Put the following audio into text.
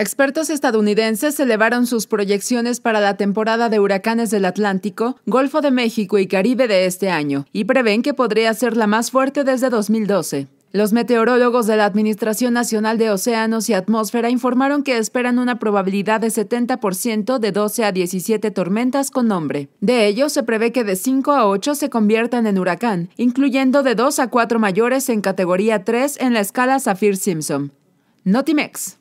Expertos estadounidenses elevaron sus proyecciones para la temporada de huracanes del Atlántico, Golfo de México y Caribe de este año, y prevén que podría ser la más fuerte desde 2012. Los meteorólogos de la Administración Nacional de Océanos y Atmósfera informaron que esperan una probabilidad de 70% de 12 a 17 tormentas con nombre. De ellos, se prevé que de 5 a 8 se conviertan en huracán, incluyendo de 2 a 4 mayores en categoría 3 en la escala Saffir-Simpson. Notimex.